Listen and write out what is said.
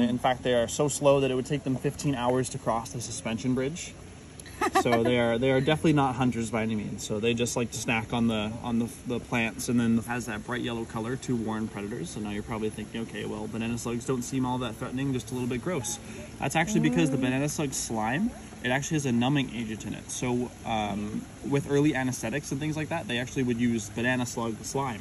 And in fact, they are so slow that it would take them 15 hours to cross the suspension bridge. so they are they are definitely not hunters by any means. So they just like to snack on the on the, the plants, and then has that bright yellow color to warn predators. So now you're probably thinking, okay, well, banana slugs don't seem all that threatening, just a little bit gross. That's actually because the banana slug slime it actually has a numbing agent in it. So um, with early anesthetics and things like that, they actually would use banana slug slime